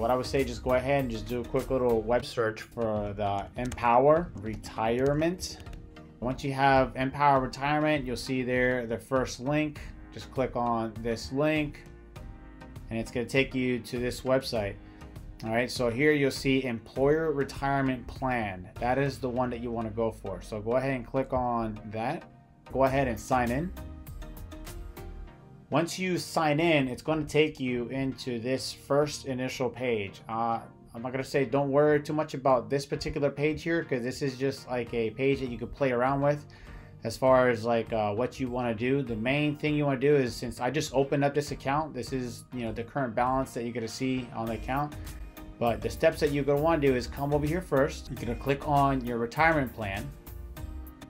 What I would say, just go ahead and just do a quick little web search for the Empower Retirement. Once you have Empower Retirement, you'll see there the first link. Just click on this link and it's going to take you to this website. All right, so here you'll see Employer Retirement Plan. That is the one that you want to go for. So go ahead and click on that. Go ahead and sign in. Once you sign in, it's going to take you into this first initial page. Uh, I'm not going to say don't worry too much about this particular page here because this is just like a page that you could play around with as far as like uh, what you want to do the main thing you want to do is since I just opened up this account this is you know the current balance that you're going to see on the account but the steps that you're going to want to do is come over here first. You're going to click on your retirement plan.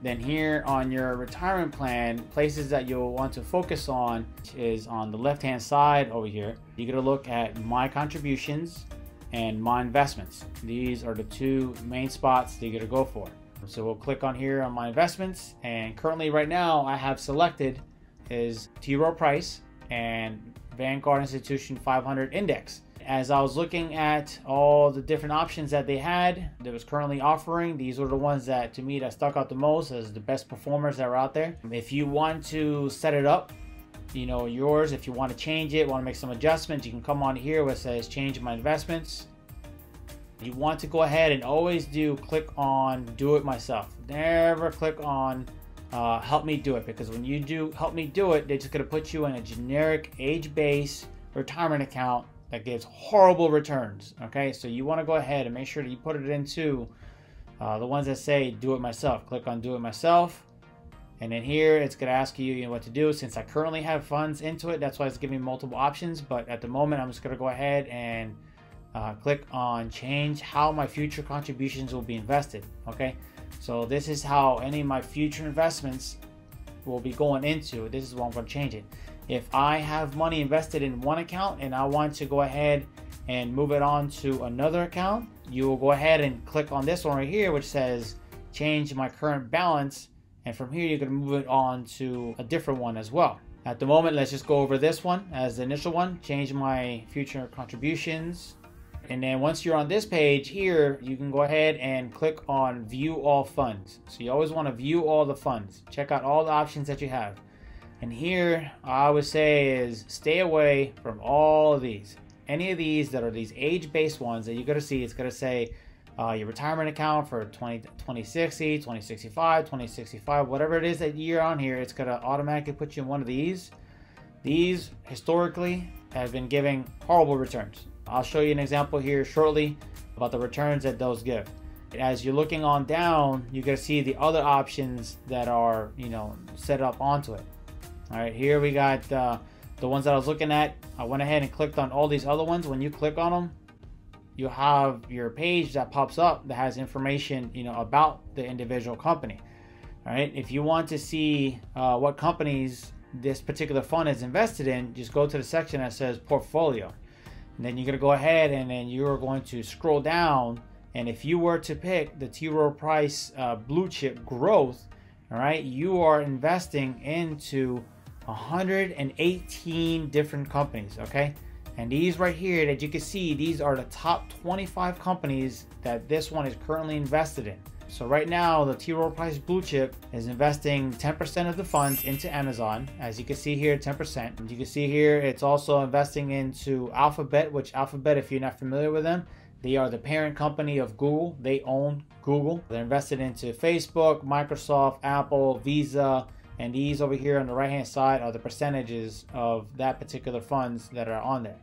Then here on your retirement plan, places that you'll want to focus on is on the left hand side over here. You're to look at my contributions and my investments. These are the two main spots that you're to go for. So we'll click on here on my investments and currently right now I have selected is T. Rowe Price and Vanguard Institution 500 Index as I was looking at all the different options that they had that was currently offering, these were the ones that to me that stuck out the most as the best performers that were out there. If you want to set it up, you know, yours, if you want to change it, want to make some adjustments, you can come on here where it says change my investments. You want to go ahead and always do click on do it myself. Never click on uh, help me do it because when you do help me do it, they're just going to put you in a generic age-based retirement account that gives horrible returns. Okay, so you want to go ahead and make sure that you put it into uh, the ones that say do it myself. Click on do it myself. And then here it's going to ask you, you know, what to do. Since I currently have funds into it, that's why it's giving me multiple options. But at the moment, I'm just going to go ahead and uh, click on change how my future contributions will be invested. Okay, so this is how any of my future investments will be going into. This is what I'm going to change it. If I have money invested in one account and I want to go ahead and move it on to another account, you will go ahead and click on this one right here, which says change my current balance. And from here, you can move it on to a different one as well. At the moment, let's just go over this one as the initial one, change my future contributions. And then once you're on this page here, you can go ahead and click on view all funds. So you always want to view all the funds. Check out all the options that you have. And here, I would say is stay away from all of these. Any of these that are these age-based ones that you're to see, it's going to say uh, your retirement account for 20, 2060, 2065, 2065, whatever it is that you're on here, it's going to automatically put you in one of these. These, historically, have been giving horrible returns. I'll show you an example here shortly about the returns that those give. As you're looking on down, you're to see the other options that are, you know, set up onto it. All right, here we got uh, the ones that I was looking at. I went ahead and clicked on all these other ones. When you click on them, you have your page that pops up that has information, you know, about the individual company. All right, if you want to see uh, what companies this particular fund is invested in, just go to the section that says portfolio. And then you're going to go ahead and then you're going to scroll down. And if you were to pick the T. Rowe Price uh, Blue Chip Growth, all right, you are investing into 118 different companies, okay? And these right here that you can see, these are the top 25 companies that this one is currently invested in. So right now, the T. Rowe Price Blue Chip is investing 10% of the funds into Amazon. As you can see here, 10%. And you can see here, it's also investing into Alphabet, which Alphabet, if you're not familiar with them, they are the parent company of Google. They own Google. They're invested into Facebook, Microsoft, Apple, Visa, and these over here on the right hand side are the percentages of that particular funds that are on there.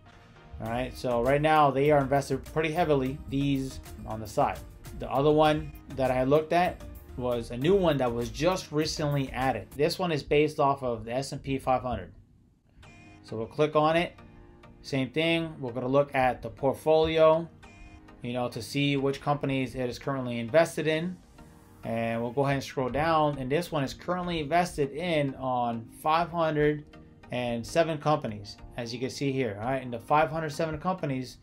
All right, so right now they are invested pretty heavily, these on the side. The other one that I looked at was a new one that was just recently added. This one is based off of the S&P 500. So we'll click on it. Same thing, we're gonna look at the portfolio, you know, to see which companies it is currently invested in and we'll go ahead and scroll down and this one is currently invested in on 507 companies as you can see here all right in the 507 companies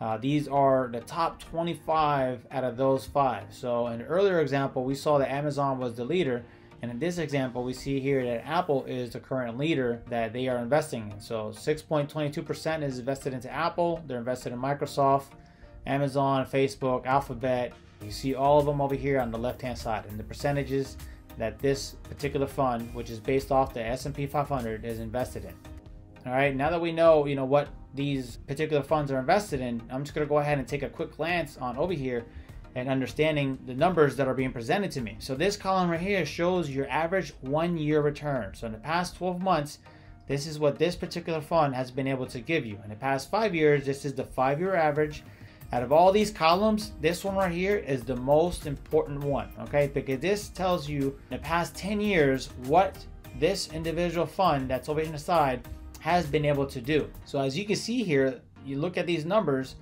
uh, these are the top 25 out of those five so in earlier example we saw that amazon was the leader And in this example, we see here that Apple is the current leader that they are investing in. So 6.22% is invested into Apple. They're invested in Microsoft, Amazon, Facebook, Alphabet. You see all of them over here on the left-hand side. And the percentages that this particular fund, which is based off the S&P 500, is invested in. All right, now that we know, you know, what these particular funds are invested in, I'm just gonna go ahead and take a quick glance on over here and understanding the numbers that are being presented to me. So this column right here shows your average one year return. So in the past 12 months, this is what this particular fund has been able to give you. In the past five years, this is the five year average. Out of all these columns, this one right here is the most important one, okay? Because this tells you in the past 10 years what this individual fund that's over on the side has been able to do. So as you can see here, you look at these numbers,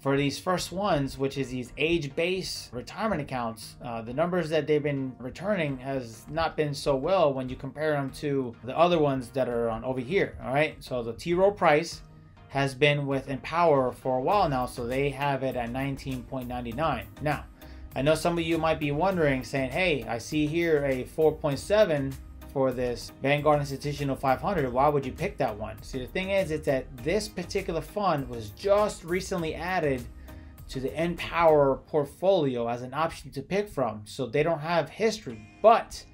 for these first ones, which is these age-based retirement accounts, uh, the numbers that they've been returning has not been so well when you compare them to the other ones that are on over here. All right, so the T. Rowe Price has been with Empower for a while now, so they have it at 19.99. Now, I know some of you might be wondering, saying, "Hey, I see here a 4.7 for this Vanguard Institutional 500, why would you pick that one? See, the thing is, it's that this particular fund was just recently added to the Empower portfolio as an option to pick from. So they don't have history, but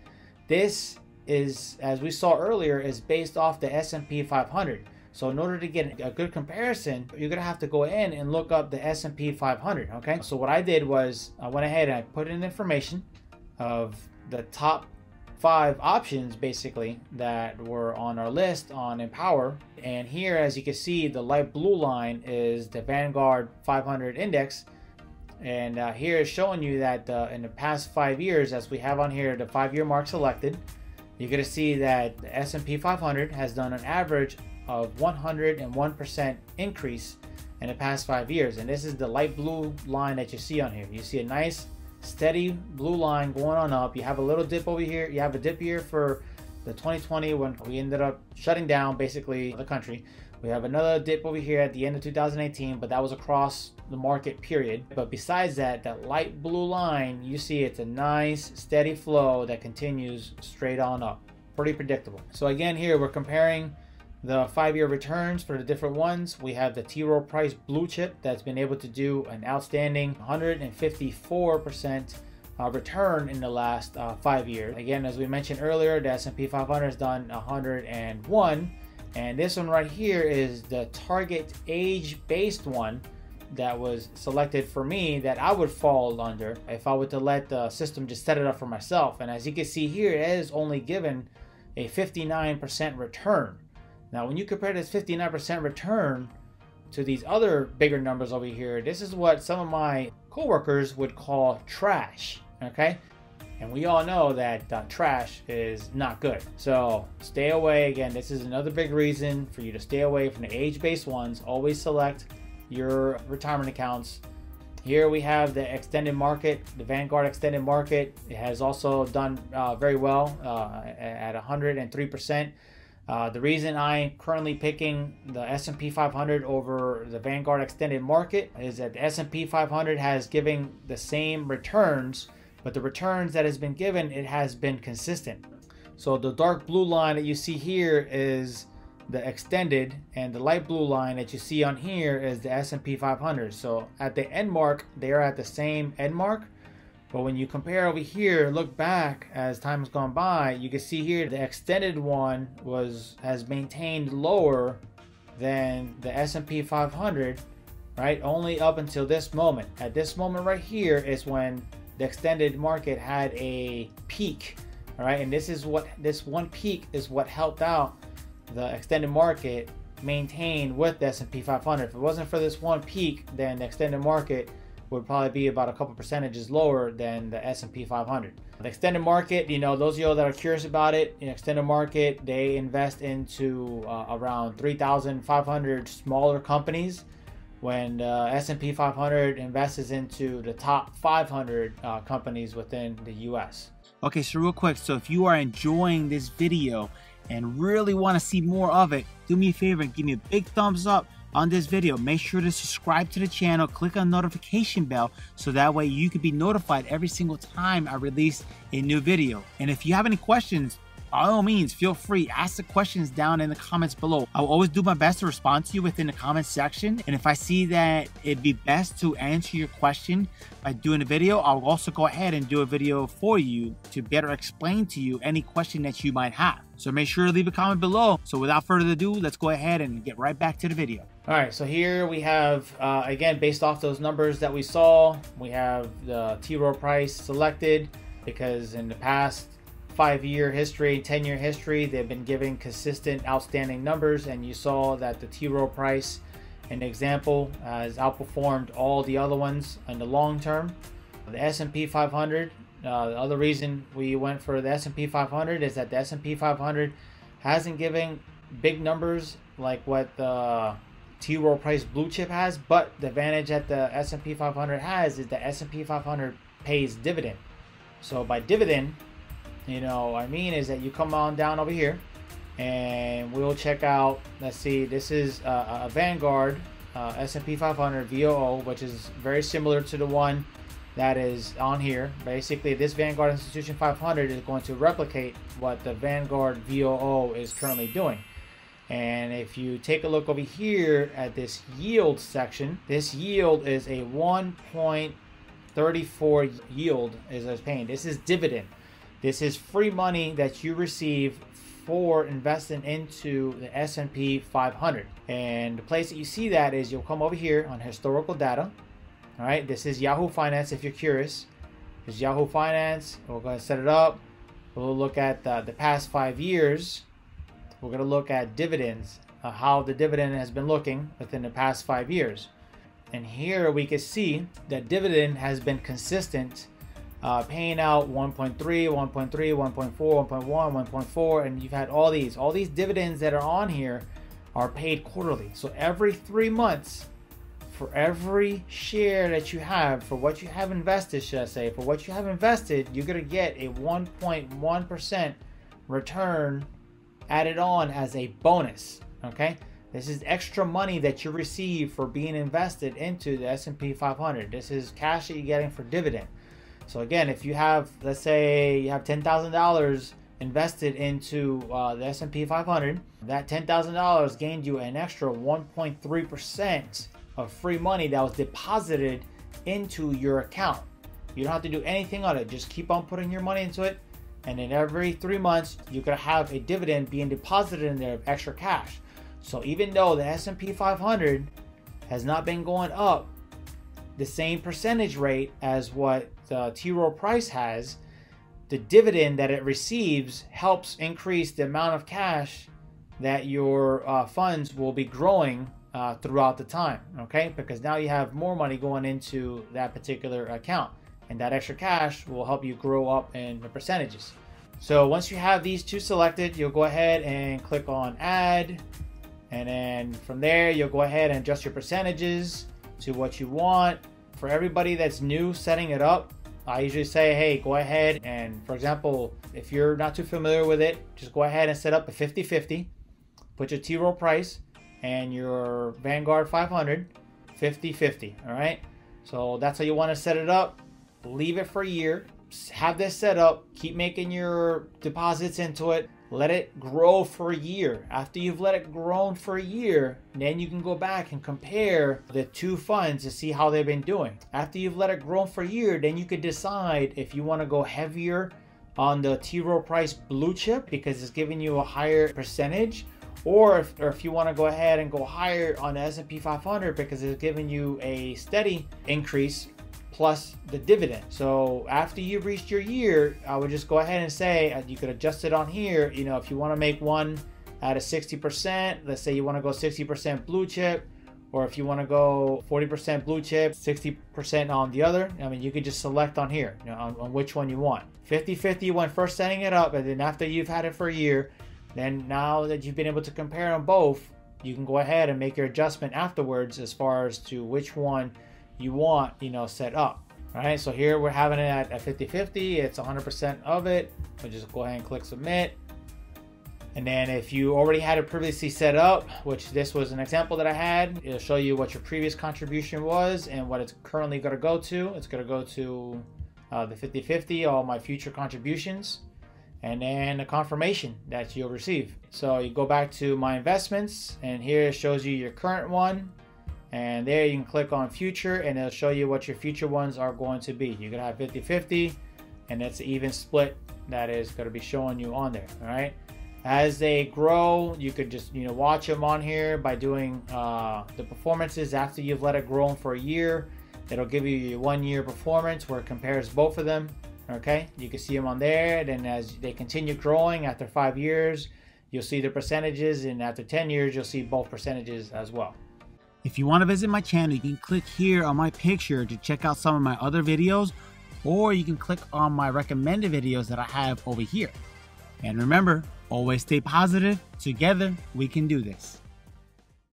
this is, as we saw earlier, is based off the S&P 500. So in order to get a good comparison, you're gonna have to go in and look up the S&P 500. Okay. So what I did was I went ahead and I put in information of the top five options basically that were on our list on Empower. And here, as you can see, the light blue line is the Vanguard 500 index. And uh, here is showing you that uh, in the past five years, as we have on here, the five-year mark selected, you're to see that the S&P 500 has done an average of 101% increase in the past five years. And this is the light blue line that you see on here. You see a nice steady blue line going on up. You have a little dip over here. You have a dip here for the 2020 when we ended up shutting down basically the country. We have another dip over here at the end of 2018, but that was across the market period. But besides that, that light blue line, you see it's a nice steady flow that continues straight on up. Pretty predictable. So again, here we're comparing the five-year returns for the different ones, we have the T. Rowe Price Blue Chip that's been able to do an outstanding 154% uh, return in the last uh, five years. Again, as we mentioned earlier, the S&P 500 has done 101, and this one right here is the target age-based one that was selected for me that I would fall under if I were to let the system just set it up for myself. And as you can see here, it is only given a 59% return. Now, when you compare this 59% return to these other bigger numbers over here, this is what some of my coworkers would call trash, okay? And we all know that uh, trash is not good. So stay away. Again, this is another big reason for you to stay away from the age-based ones. Always select your retirement accounts. Here we have the extended market, the Vanguard extended market. It has also done uh, very well uh, at 103%. Uh, the reason I'm currently picking the S&P 500 over the Vanguard Extended Market is that the S&P 500 has given the same returns, but the returns that has been given, it has been consistent. So the dark blue line that you see here is the extended and the light blue line that you see on here is the S&P 500. So at the end mark, they are at the same end mark, but when you compare over here, look back as time has gone by, you can see here the extended one was has maintained lower than the S&P 500, right? Only up until this moment. At this moment right here is when the extended market had a peak, all right? And this is what this one peak is what helped out the extended market maintain with the S&P 500. If it wasn't for this one peak, then the extended market would probably be about a couple percentages lower than the S&P 500. The extended market, you know, those of you that are curious about it, in extended market, they invest into uh, around 3,500 smaller companies when uh, S&P 500 invests into the top 500 uh, companies within the US. Okay, so real quick, so if you are enjoying this video and really want to see more of it, do me a favor and give me a big thumbs up on this video, make sure to subscribe to the channel, click on notification bell so that way you can be notified every single time I release a new video. And if you have any questions, by all means, feel free, ask the questions down in the comments below. I'll always do my best to respond to you within the comments section. And if I see that it'd be best to answer your question by doing a video, I'll also go ahead and do a video for you to better explain to you any question that you might have. So make sure to leave a comment below. So without further ado, let's go ahead and get right back to the video. All right, so here we have, uh, again, based off those numbers that we saw, we have the T. Rowe Price selected because in the past five year history, 10 year history, they've been giving consistent outstanding numbers. And you saw that the T. Rowe Price, an example, has outperformed all the other ones in the long term. The S&P 500, uh, the other reason we went for the S&P 500 is that the S&P 500 hasn't given big numbers like what the T. Rowe Price blue chip has, but the advantage that the S&P 500 has is the S&P 500 pays dividend. So by dividend, you know I mean is that you come on down over here and we'll check out let's see this is uh, a Vanguard uh, S&P 500 VOO which is very similar to the one that is on here basically this Vanguard Institution 500 is going to replicate what the Vanguard VOO is currently doing and if you take a look over here at this yield section this yield is a 1.34 yield is it's paying this is dividend this is free money that you receive for investing into the S&P 500. And the place that you see that is you'll come over here on historical data. All right, this is Yahoo Finance if you're curious. Is Yahoo Finance. We're going to set it up. We'll look at the, the past five years. We're going to look at dividends, uh, how the dividend has been looking within the past five years. And here we can see that dividend has been consistent uh, paying out 1.3, 1.3, 1.4, 1.1, 1.4, and you've had all these. All these dividends that are on here are paid quarterly. So every three months, for every share that you have, for what you have invested, should I say, for what you have invested, you're going to get a 1.1% return added on as a bonus. Okay. This is extra money that you receive for being invested into the S&P 500. This is cash that you're getting for dividend. So again, if you have, let's say you have $10,000 invested into uh, the S&P 500, that $10,000 gained you an extra 1.3% of free money that was deposited into your account. You don't have to do anything on it. Just keep on putting your money into it. And then every three months, you're gonna have a dividend being deposited in there of extra cash. So even though the S&P 500 has not been going up the same percentage rate as what the T. Rowe Price has, the dividend that it receives helps increase the amount of cash that your uh, funds will be growing uh, throughout the time. Okay, because now you have more money going into that particular account, and that extra cash will help you grow up in the percentages. So once you have these two selected, you'll go ahead and click on Add, and then from there you'll go ahead and adjust your percentages to what you want. For everybody that's new setting it up, I usually say, hey, go ahead and, for example, if you're not too familiar with it, just go ahead and set up a 50 50. Put your T Rowe Price and your Vanguard 500 50 50. All right. So that's how you want to set it up. Leave it for a year. Have this set up. Keep making your deposits into it let it grow for a year. After you've let it grow for a year, then you can go back and compare the two funds to see how they've been doing. After you've let it grow for a year, then you could decide if you want to go heavier on the T. Rowe Price blue chip because it's giving you a higher percentage or if, or if you want to go ahead and go higher on the S&P 500 because it's giving you a steady increase plus the dividend. So after you've reached your year, I would just go ahead and say uh, you could adjust it on here. You know, if you want to make one at a 60%, let's say you want to go 60% blue chip, or if you want to go 40% blue chip, 60% on the other, I mean, you could just select on here you know, on, on which one you want. 50 50 when first setting it up, and then after you've had it for a year, then now that you've been able to compare them both, you can go ahead and make your adjustment afterwards as far as to which one you want, you know, set up. All right, so here we're having it at 50-50. It's 100% of it. We'll just go ahead and click submit. And then if you already had it previously set up, which this was an example that I had, it'll show you what your previous contribution was and what it's currently to go to. It's to go to uh, the 50-50, all my future contributions, and then a confirmation that you'll receive. So you go back to my investments and here it shows you your current one. And there you can click on future and it'll show you what your future ones are going to be. You're to have 50-50 and it's an even split that is going to be showing you on there. All right as they grow you could just you know watch them on here by doing uh, the performances after you've let it grow for a year it'll give you your one year performance where it compares both of them okay you can see them on there then as they continue growing after five years you'll see the percentages and after 10 years you'll see both percentages as well if you want to visit my channel you can click here on my picture to check out some of my other videos or you can click on my recommended videos that I have over here and remember, always stay positive. Together, we can do this.